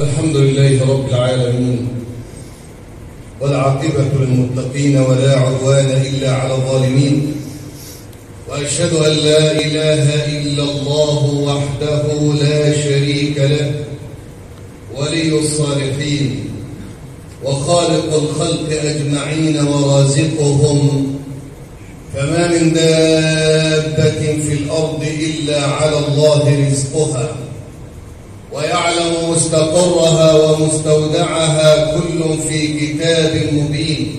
الحمد لله رب العالمين والعاقبة للمتقين ولا عدوان إلا على الظالمين وأشهد أن لا إله إلا الله وحده لا شريك له ولي الصالحين وخالق الخلق أجمعين ورازقهم فما من دابة في الأرض إلا على الله رزقها. ويعلم مستقرها ومستودعها كل في كتاب مبين.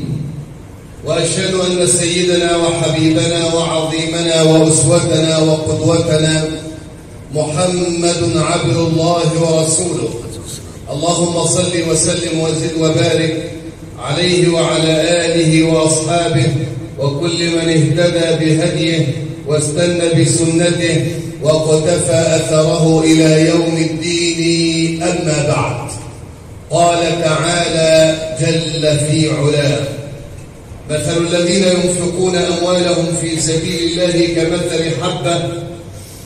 وأشهد أن سيدنا وحبيبنا وعظيمنا وأسوتنا وقدوتنا محمد عبد الله ورسوله. اللهم صل وسلم وزد وبارك عليه وعلى آله وأصحابه وكل من اهتدى بهديه واستنى بسنته وقتفى أثره إلى يوم الدين أما بعد. قال تعالى جل في علاه مثل الذين ينفقون أموالهم في سبيل الله كمثل حبة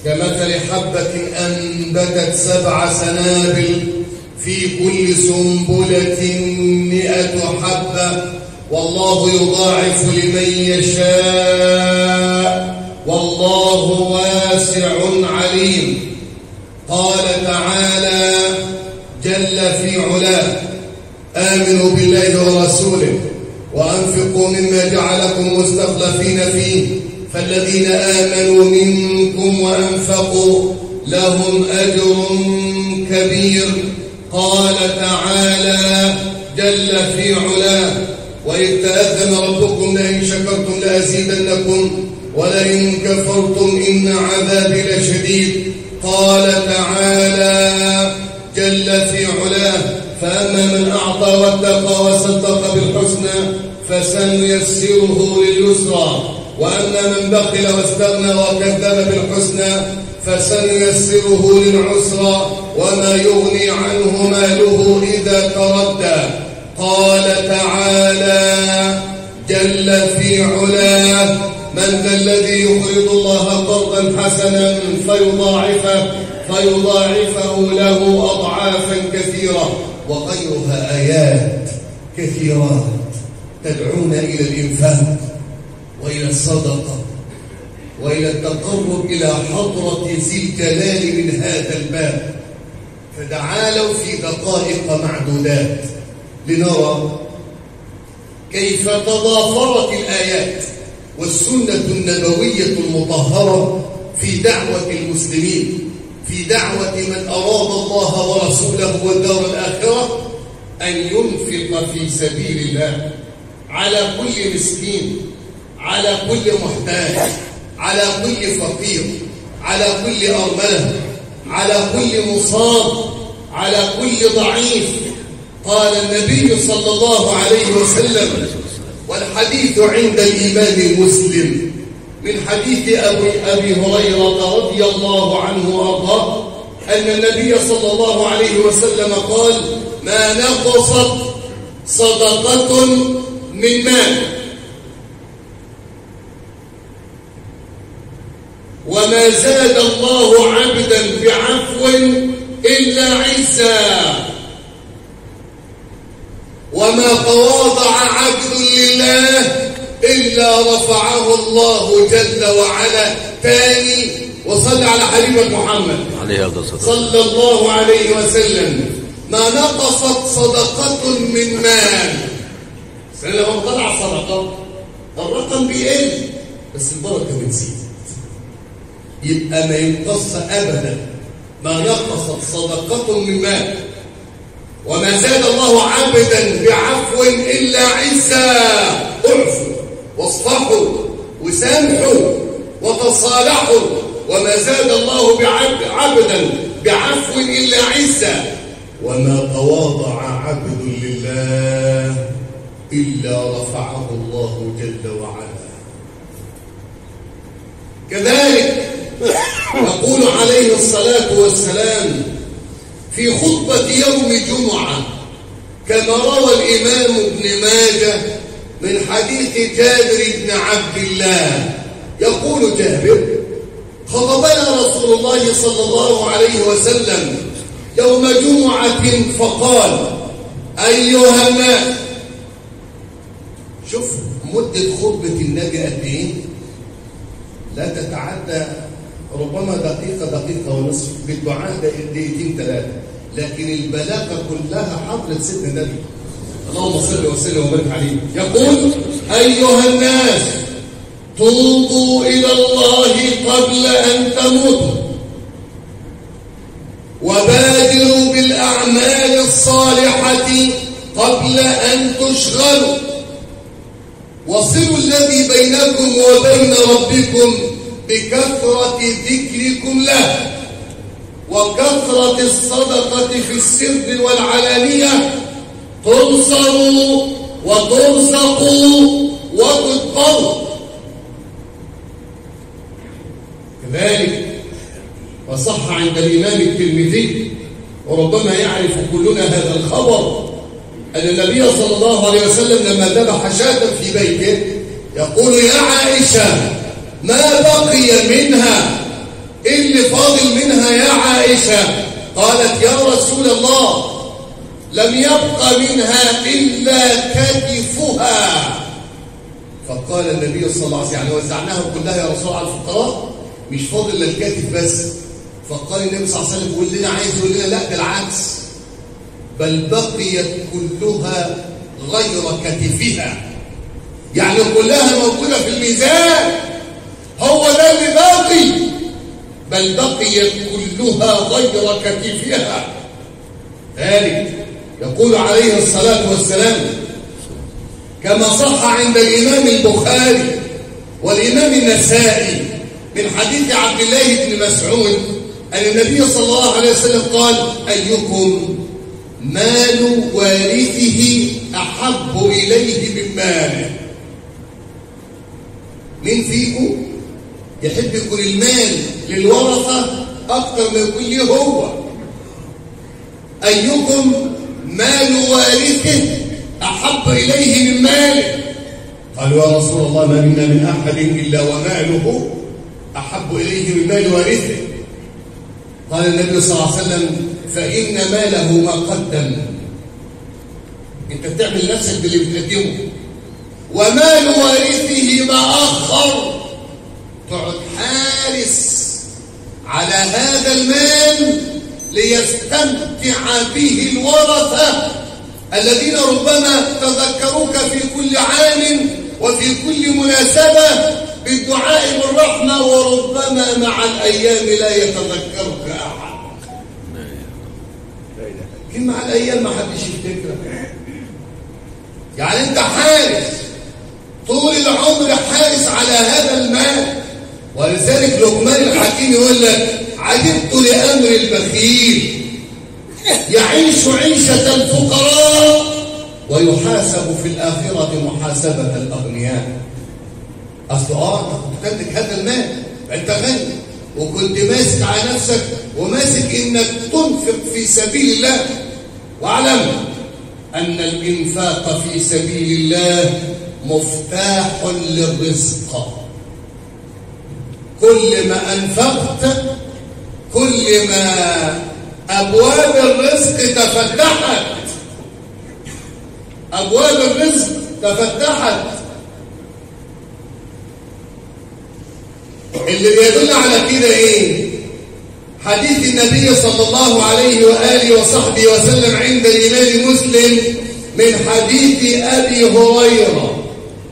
كمثل حبة أنبتت سبع سنابل في كل سنبلة مئة حبة. والله يضاعف لمن يشاء. والله واسع عليم. قال تعالى جل في علاه آمنوا بالله ورسوله وأنفقوا مما جعلكم مستخلفين فيه. فالذين آمنوا منكم وأنفقوا لهم أجر كبير. قال تعالى جل في علاه وإذ تأذن ربكم لئن شكرتم لأزيدنكم ولئن كفرتم إن عذابي لشديد. قال تعالى جل في علاه فأما من أعطى واتقى وصدق بالحسنى فسنيسره لليسرى. وأما من بخل واستغنى وكذب بالحسنى فسنيسره للعسرى. وما يغني عنه ماله إذا تردى. قال تعالى جل في علاه من ذا الذي يقرض الله قرضا حسنا فيضاعفه فيضاعفه له أضعافا كثيرة وغيرها آيات كثيرات تدعون إلى الإنفاق وإلى الصدقة وإلى التقرب إلى حضرة ذي الجلال من هذا الباب. فتعالوا في دقائق معدودات لنرى كيف تضافرت الآيات. والسنة النبوية المطهرة في دعوة المسلمين في دعوة من أراد الله ورسوله والدار الآخرة أن ينفق في سبيل الله على كل مسكين على كل محتاج على كل فقير على كل أرملة على كل مصاب على كل ضعيف. قال النبي صلى الله عليه وسلم والحديث عند الإمام مسلم. من حديث أبي, أبي هريرة رضي الله عنه وأرضاه أن النبي صلى الله عليه وسلم قال ما نقصت صدقة من مال. وما زاد الله عبدا بعفو إلا عزا وما تواضع عبد لله إلا رفعه الله جل وعلا. تاني وصل على حبيبك محمد. عليه صلى الله عليه وسلم. ما نقصت صدقة من مال. سنة لما طلع صدقة. الرقم بيقل بس البركة بتزيد. يبقى ما ينقص أبدا. ما نقصت صدقة من مال. وما زاد الله عبدا بعفو إلا عزا اعفوا واصفحوا وسامحوا وتصالحوا. وما زاد الله بعبد عبدا بعفو إلا عزا وما تواضع عبد لله إلا رفعه الله جل وعلا. كذلك يقول عليه الصلاة والسلام في خطبة يوم جمعة كما روى الإمام ابن ماجه من حديث جابر بن عبد الله. يقول جابر خطبنا رسول الله صلى الله عليه وسلم يوم جمعة فقال أيها الناس شوف مدة خطبة النبي قد إيه؟ لا تتعدى ربما دقيقة دقيقة ونصف بالدعاء دقيقتين ثلاثة. لكن البلاغة كلها حضرة سيدنا النبي. اللهم صل وسلم وبارك عليه. يقول أيها الناس توبوا إلى الله قبل أن تموتوا. وبادروا بالأعمال الصالحة قبل أن تشغلوا. وصلوا الذي بينكم وبين ربكم بكثرة ذكركم له. وكثرة الصدقة في السر والعلانية تنصروا وترزقوا وتضطروا كذلك وصح عند الإمام الترمذي وربما يعرف كلنا هذا الخبر أن النبي صلى الله عليه وسلم لما ذبح شاة في بيته يقول يا عائشة ما بقي منها اللي فاضل منها يا عائشة. قالت يا رسول الله لم يبق منها إلا كتفها. فقال النبي صلى الله عليه وسلم يعني وزعناها كلها يا رسول على الفقراء؟ مش فاضل إلا الكتف بس. فقال النبي صلى الله عليه وسلم يقول لنا عايز يقول لنا لا بالعكس. بل بقيت كلها غير كتفها. يعني كلها موجودة في الميزان هو ده اللي باقي. بل بقيت كلها غير كتفها. ذلك يقول عليه الصلاة والسلام كما صح عند الإمام البخاري والإمام النسائي من حديث عبد الله بن مسعود أن النبي صلى الله عليه وسلم قال أيكم مال وارثه أحب إليه من ماله. مين فيكم؟ يحب يكون المال للورثة أكثر ما يكون ليه هو. أيكم مال وارثه أحب إليه من ماله؟ قالوا يا رسول الله ما منا من أحد إلا وماله أحب إليه من مال وارثه. قال النبي صلى الله عليه وسلم فإن ماله ما قدم أنت بتعمل نفسك باللي بتقدمه. ومال وارثه ما أخر تقعد حارس على هذا المال ليستمتع به الورثة الذين ربما تذكروك في كل عام وفي كل مناسبة بالدعاء بالرحمة وربما مع الأيام لا يتذكرك أحد. لكن مع الأيام ما حدش يفتكرك. يعني أنت حارس طول العمر حارس على هذا المال ولذلك لقمان الحكيم يقول لك عجبت لأمر البخيل. يعيش عيشة الفقراء ويحاسب في الآخرة محاسبة الأغنياء. أصل آه كنت تملك هذا المال أنت غني وكنت ماسك على نفسك وماسك إنك تنفق في سبيل الله. واعلم أن الإنفاق في سبيل الله مفتاح للرزق. كل ما أنفقت كل ما أبواب الرزق تفتحت. أبواب الرزق تفتحت. اللي بيدل على كده إيه؟ حديث النبي صلى الله عليه وآله وصحبه وسلم عند الإمام مسلم من حديث أبي هريرة.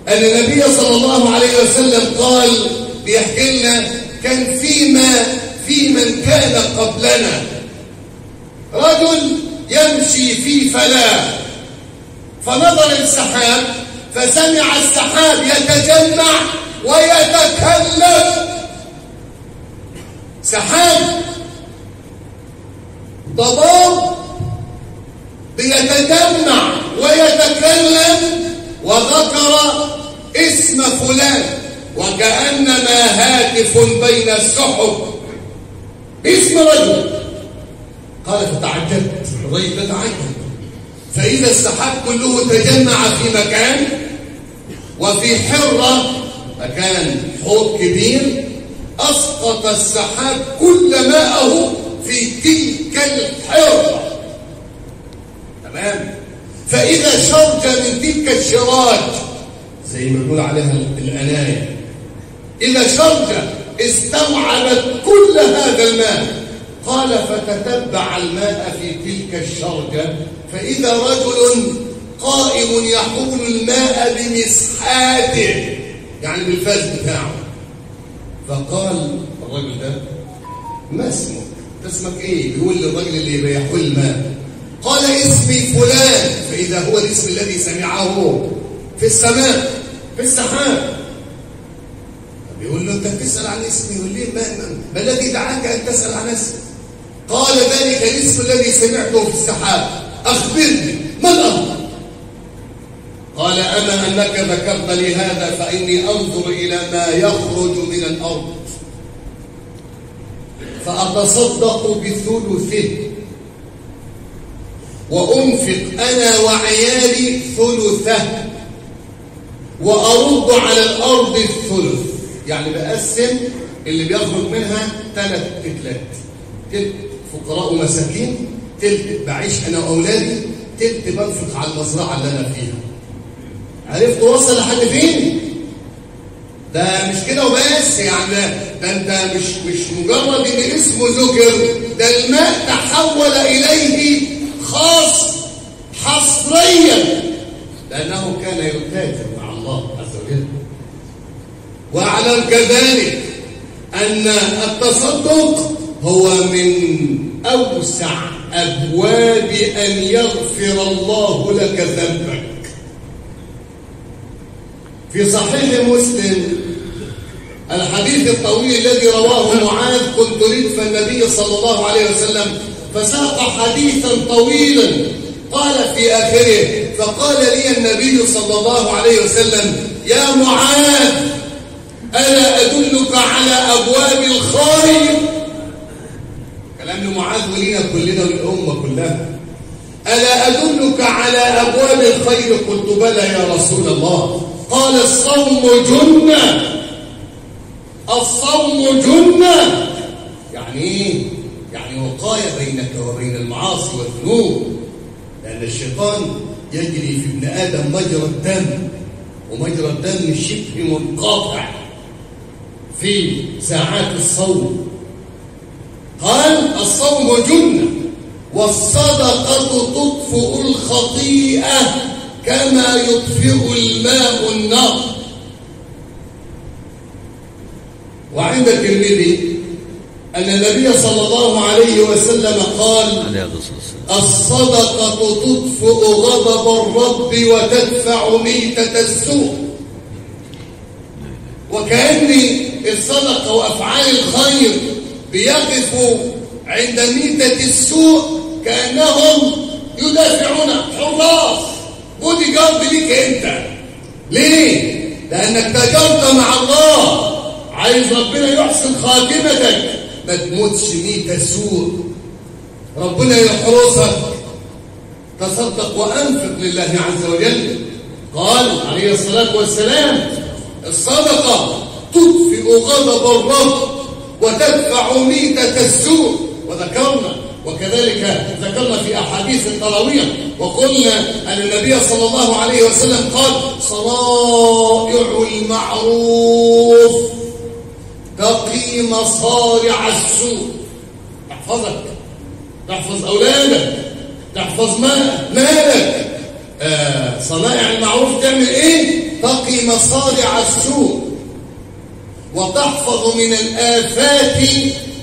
أن النبي صلى الله عليه وسلم قال بيحكي لنا كان فيما في من كان قبلنا. رجل يمشي في فلاة فنظر السحاب فسمع السحاب يتجمع ويتكلم. سحاب ضباب بيتجمع ويتكلم وذكر اسم فلان. وكأنما هاتف بين السحب. باسم رجل. قال فتعجبت الرجل تتعجب. فإذا السحاب كله تجمع في مكان وفي حرة مكان حوض كبير أسقط السحاب كل ماءه في تلك الحرة. تمام؟ فإذا شرج من تلك الشراج زي ما يقول عليها الأناية إذا شرج استوعبت كل هذا الماء. قال فتتبع الماء في تلك الشرجة. فإذا رجل قائم يحول الماء بمسحاته يعني بالفاز بتاعه. فقال الرجل ده ما اسمك؟ اسمك إيه؟ بيقول للرجل اللي بيحول الماء. قال اسمي فلان. فإذا هو الاسم الذي سمعه في السماء في السحاب. له انت بتسأل عن اسمي ليه ما, الذي دعاك أن تسأل عن اسمي؟ قال ذلك الاسم الذي سمعته في السحاب. أخبرني من أنت قال أما أنك ذكرت لي هذا فإني أنظر إلى ما يخرج من الأرض. فأتصدق بثلثه. وأنفق أنا وعيالي ثلثه. وأرد على الأرض الثلث. يعني بقسم اللي بيخرج منها ثلاث تلات تلت فقراء ومساكين تلت بعيش أنا وأولادي تلت بنفق على المزرعة اللي أنا فيها. عرفت وصل لحد فين؟ ده مش كده وبس يعني ده أنت مش مش مجرد إن اسمه ذكر ده الماء تحول إليه خاص حصريا. لأنه كان يتاجر مع الله عز وجل. واعلم كذلك أن التصدق هو من أوسع أبواب أن يغفر الله لك ذنبك. في صحيح مسلم الحديث الطويل الذي رواه معاذ كنت ردف النبي صلى الله عليه وسلم فساق حديثا طويلا قال في آخره فقال لي النبي صلى الله عليه وسلم يا معاذ ألا أدلك على أبواب الخير كلام معاذ ولينا كلنا والأمة كلها. ألا أدلك على أبواب الخير؟ قلت بلى يا رسول الله. قال الصوم جنة. الصوم جنة. يعني إيه؟ يعني وقاية بينك وبين المعاصي والذنوب. لأن الشيطان يجري في ابن آدم مجرى الدم ومجرى الدم شبه منقطع. في ساعات الصوم. قال الصوم جنة. والصدقة تطفئ الخطيئة كما يطفئ الماء النار. وعند الترمذي أن النبي صلى الله عليه وسلم قال الصدقة تطفئ غضب الرب وتدفع ميتة السوء. وكأن الصدقة وأفعال الخير بيقفوا عند ميتة السوء كأنهم يدافعون. حراس بودي جارد ليك أنت. ليه؟ لأنك تجرت مع الله. عايز ربنا يحسن خاتمتك. ما تموتش ميتة سوء. ربنا يحرسك. تصدق وأنفق لله عز وجل. قال عليه الصلاة والسلام الصدقة تطفئ غضب الرب وتدفع ميتة السوء. وذكرنا وكذلك ذكرنا في أحاديث التراويح وقلنا أن النبي صلى الله عليه وسلم قال صنائع المعروف تقي مصارع السوء. تحفظك تحفظ أولادك تحفظ مالك. آه صنائع المعروف تعمل إيه؟ تقي مصارع السوء. وتحفظ من الآفات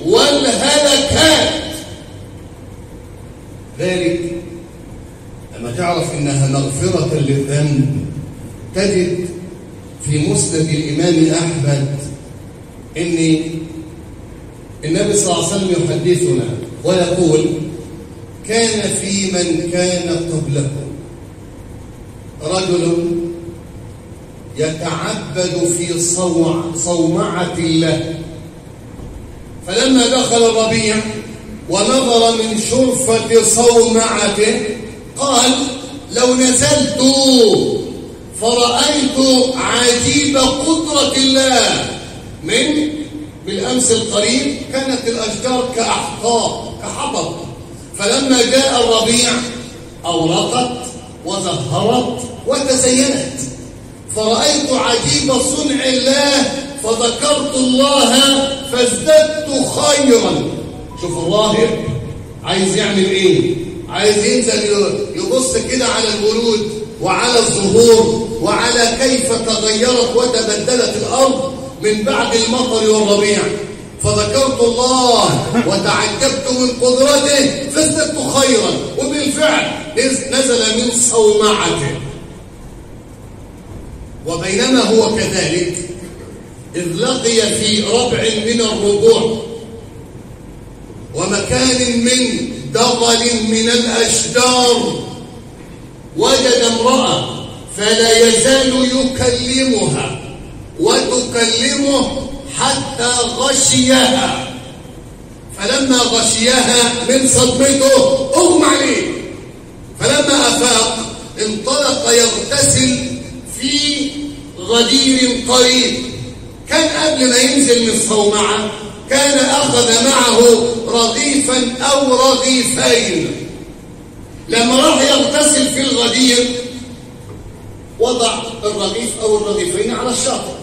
والهلكات. ذلك لما تعرف إنها مغفرة للذنب. تجد في مسند الإمام أحمد ان النبي صلى الله عليه وسلم يحدثنا ويقول كان في من كان قبلكم رجل يتعبد في صوع صومعة الله. فلما دخل الربيع ونظر من شرفة صومعته قال لو نزلت فرأيت عجيب قدرة الله. من بالأمس القريب كانت الأشجار كأحقاب كحطب فلما جاء الربيع أورقت وزهرت وتزينت. فرأيت عجيب صنع الله فذكرت الله فازددت خيرا. شوف الراهب عايز يعمل إيه؟ عايز ينزل يبص كده على الورود وعلى الزهور وعلى كيف تغيرت وتبدلت الأرض من بعد المطر والربيع. فذكرت الله وتعجبت من قدرته فازددت خيرا. وبالفعل نزل من صومعته. وبينما هو كذلك إذ لقي في ربع من الربوع ومكان من دغل من الأشجار وجد امرأة فلا يزال يكلمها وتكلمه حتى غشيها. فلما غشيها من صدمته اغمى عليه فلما أفاق انطلق يغتسل في غدير قريب. كان قبل ما ينزل من الصومعة كان أخذ معه رغيفا أو رغيفين. لما راح يغتسل في الغدير وضع الرغيف أو الرغيفين على الشاطئ.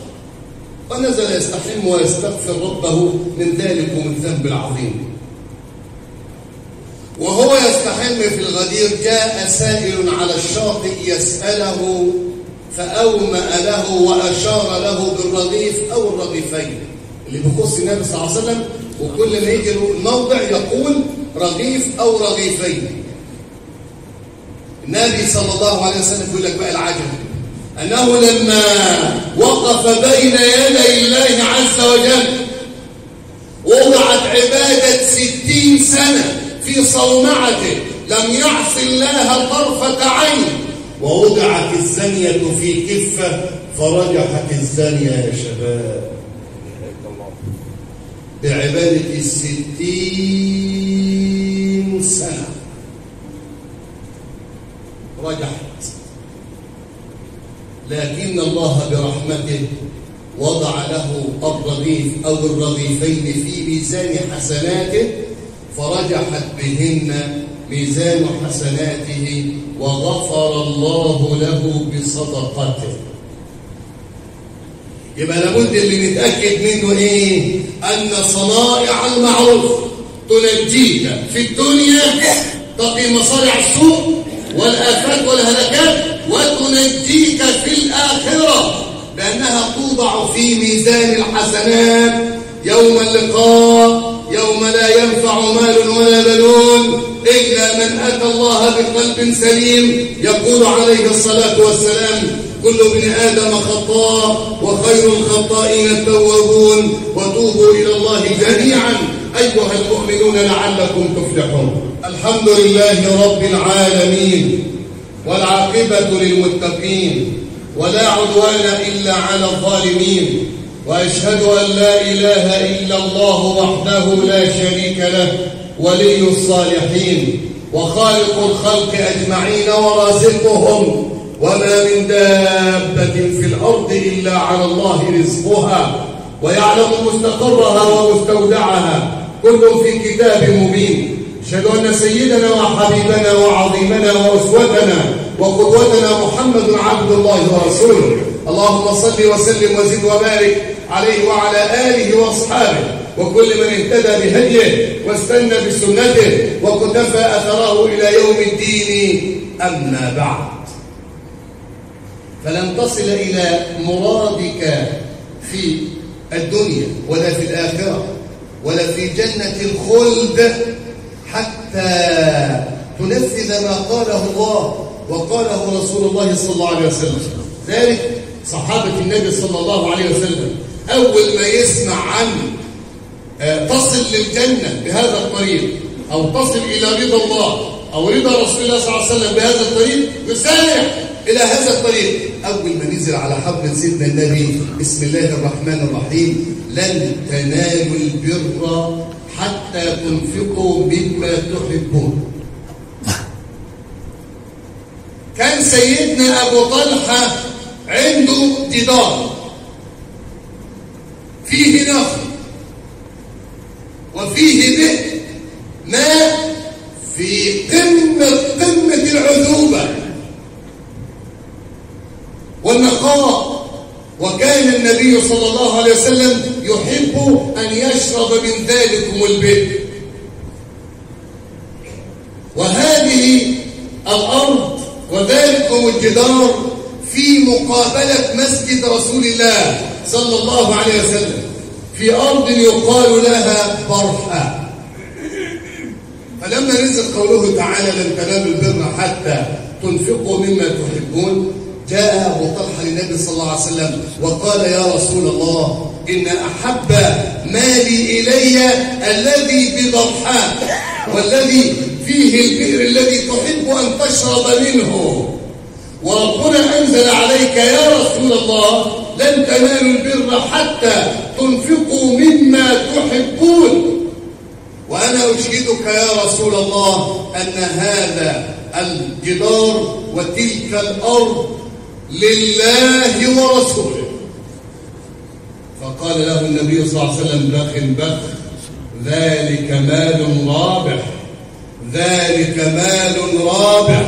ونزل يستحم ويستغفر ربه من ذلك ومن الذنب العظيم. وهو يستحم في الغدير جاء سائل على الشاطئ يسأله فأومأ له وأشار له بالرغيف أو الرغيفين. اللي بيخص النبي صلى الله عليه وسلم وكل ما يجي الموضع يقول رغيف أو رغيفين. النبي صلى الله عليه وسلم يقول لك بقى العجب. أنه لما وقف بين يدي الله عز وجل وضعت عبادة ستين سنة في صومعته لم يعص الله طرفة عين. ووضعت الزانية في كفة فرجحت الزانية يا شباب. بعبادة الستين سنة. رجحت. لكن الله برحمته وضع له الرغيف أو الرغيفين في ميزان حسناته فرجحت بهن ميزان حسناته وغفر الله له بصدقته. يبقى لابد اللي نتأكد منه إيه؟ أن صنائع المعروف تنجيك في الدنيا تقي مصارع السوء والآفات والهلكات وتنجيك في الآخرة لأنها توضع في ميزان الحسنات. يوم اللقاء يوم لا ينفع مال ولا بنون. إلا من أتى الله بقلب سليم. يقول عليه الصلاة والسلام كل ابن آدم خطاء وخير الخطائين التوابون. وتوبوا إلى الله جميعا. أيها المؤمنون لعلكم تفلحون. الحمد لله رب العالمين والعاقبة للمتقين ولا عدوان إلا على الظالمين. وأشهد أن لا إله إلا الله وحده لا شريك له. ولي الصالحين وخالق الخلق أجمعين ورازقهم وما من دابة في الأرض إلا على الله رزقها ويعلم مستقرها ومستودعها. كل في كتاب مبين. أشهد أن سيدنا وحبيبنا وعظيمنا وأسوتنا وقدوتنا محمد عبد الله ورسوله. اللهم صل وسلم وزد وبارك عليه وعلى آله وأصحابه. وكل من اهتدى بهديه واستنى بسنته وكتفى أثره إلى يوم الدين أما بعد. فلن تصل إلى مرادك في الدنيا ولا في الآخرة ولا في جنة الخلد حتى تنفذ ما قاله الله وقاله رسول الله صلى الله عليه وسلم. ذلك صحابة النبي صلى الله عليه وسلم. أول ما يسمع عن تصل للجنة بهذا الطريق أو تصل إلى رضا الله أو رضا رسول الله صلى الله عليه وسلم بهذا الطريق يسارع إلى هذا الطريق. أول ما نزل على حضرة سيدنا النبي بسم الله الرحمن الرحيم لن تنالوا البر حتى تنفقوا مما تحبون. كان سيدنا أبو طلحة عنده جدار. فيه نخل وفيه به ما في قمة قمة العذوبة. والنقاء وكان النبي صلى الله عليه وسلم يحب أن يشرب من ذلكم البئر وهذه الأرض وذلكم الجدار في مقابلة مسجد رسول الله صلى الله عليه وسلم. في أرض يقال لها برحة فلما نزل قوله تعالى لن تنالوا البر حتى تنفقوا مما تحبون جاء أبو طلحة للنبي صلى الله عليه وسلم وقال يا رسول الله إن أحب مالي إلي الذي بضرحاء والذي فيه البئر الذي تحب أن تشرب منه. وربنا أنزل عليك يا رسول الله لن تنالوا البر حتى تنفقوا مما تحبون. وأنا أشهدك يا رسول الله أن هذا الجدار وتلك الأرض لله ورسوله. فقال له النبي صلى الله عليه وسلم بخ بخ ذلك مال رابح. ذلك مال رابح.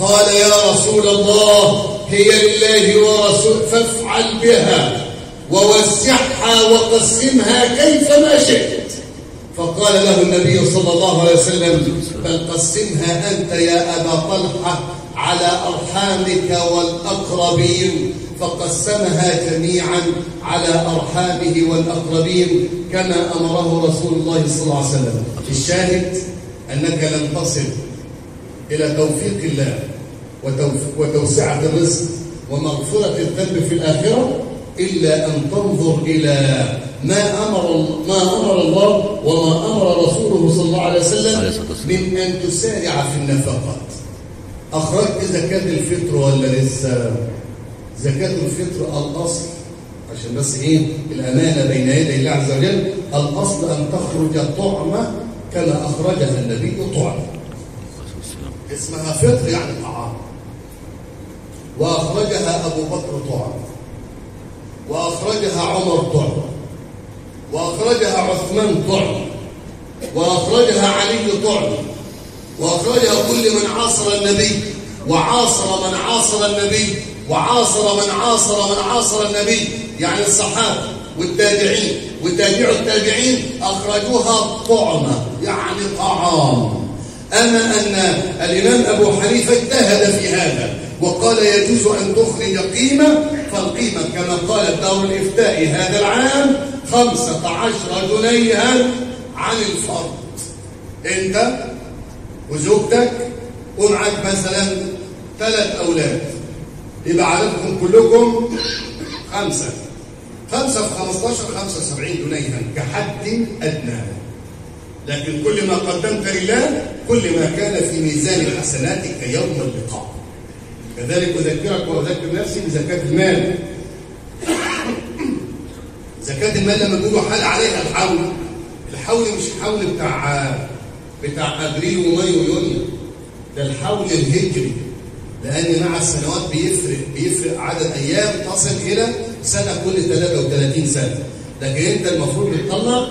قال يا رسول الله هي لله ورسول فافعل بها ووسعها وقسمها كيفما شئت. فقال له النبي صلى الله عليه وسلم بل قسمها أنت يا أبا طلحة على أرحامك والأقربين. فقسمها جميعا على أرحامه والأقربين كما أمره رسول الله صلى الله عليه وسلم. الشاهد أنك لن تصل إلى توفيق الله. وتوسعة الرزق ومغفرة الذنب في الآخرة إلا أن تنظر إلى ما أمر ما أمر الله وما أمر رسوله صلى الله عليه وسلم من أن تسارع في النفقات. أخرجت زكاة الفطر ولا لسه؟ زكاة الفطر الأصل عشان بس إيه؟ الأمانة بين يدي الله عز وجل. الأصل أن تخرج طعمة كما أخرجها النبي طعمة اسمها فطر يعني طعام. وأخرجها أبو بكر طعم وأخرجها عمر طعم وأخرجها عثمان طعم وأخرجها علي طعم وأخرجها كل من عاصر النبي وعاصر من عاصر النبي وعاصر من عاصر من عاصر النبي. يعني الصحابة والتابعين وتابع التابعين أخرجوها طعمة يعني طعام أما أن الإمام أبو حنيفة اجتهد في هذا. وقال يجوز أن تخرج قيمة فالقيمة كما قال دار الإفتاء هذا العام خمسة عشر جنيها عن الفرد. أنت وزوجتك ومعك مثلا ثلاث أولاد. يبقى عددكم كلكم خمسة. خمسة في 15 75 جنيها كحد أدنى. لكن كل ما قدمت لله كل ما كان في ميزان حسناتك يوم اللقاء. كذلك أذكرك وأذكر نفسي بزكاة المال. زكاة المال لما بيقولوا حال عليها الحول. الحول مش حول بتاع بتاع أبريل ومايو ويونيو. ده الحول الهجري. لأن مع السنوات بيفرق بيفرق عدد أيام تصل إلى سنة كل 33 سنة. لكن أنت المفروض بتطلع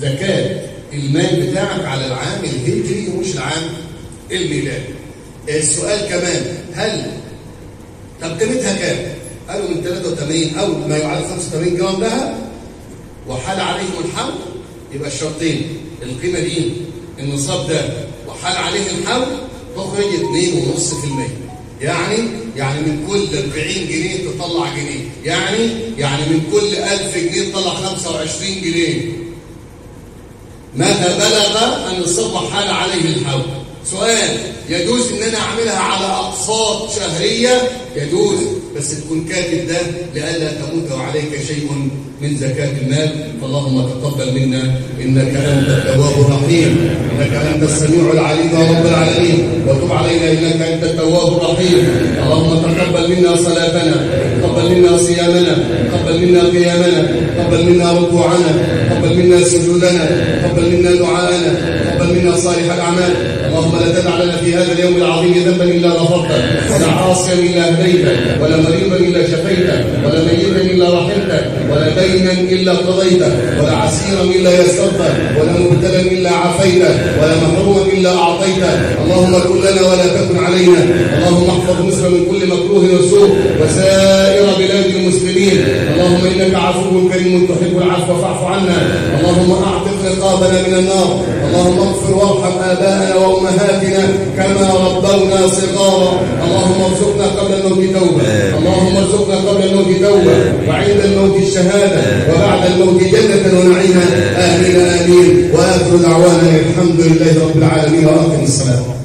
زكاة المال بتاعك على العام الهجري ومش العام الميلادي. السؤال كمان هل طب قيمتها كام؟ قالوا من 83 أو ما يعادل 85 جرام ذهب وحال عليهم الحول يبقى الشرطين. القيمة دي النصاب ده وحال عليه الحول تخرج 2.5% يعني يعني من كل 40 جنيه تطلع جنيه. يعني يعني من كل 1000 جنيه تطلع 25 جنيه. متى بلغ أن النصاب حال عليه الحول سؤال يجوز إن أنا أعملها على أقساط شهرية؟ يجوز بس تكون كاتب ده لئلا تموت وعليك شيء من زكاة المال فاللهم تقبل منا إنك أنت التواب الرحيم إنك أنت السميع العليم يا رب العالمين وتب علينا إنك أنت التواب الرحيم. اللهم تقبل منا صلاتنا تقبل منا صيامنا تقبل منا قيامنا تقبل منا ركوعنا تقبل منا سجودنا تقبل منا دعاءنا تقبل منا صالح الأعمال. اللهم لا تدع لنا في هذا اليوم العظيم ذنبا إلا غفرته ولا عاصيا إلا هديته ولا مريضا إلا شفيته ولا ميتا إلا رحمته ولا دينا إلا قضيته ولا عسيرا إلا يسرته ولا مبتلا إلا عافيته ولا محروما إلا أعطيته. اللهم كن لنا ولا تكن علينا. اللهم احفظ مصر من كل مكروه وسوء وسائر بلاد المسلمين. اللهم إنك عفو كريم تحب العفو فاعف عنا. اللهم أعتق رقابنا من النار. اللهم اغفر وارحم آباءنا وأمهاتنا كما ربونا صغارا. اللهم ارزقنا قبل الموت توبة. اللهم ارزقنا قبل الموت توبة. وعند الموت الشهادة. وبعد الموت جنة ونعيما. آمين. آمين. وآخر دعوانا الحمد لله رب العالمين وآخر السلام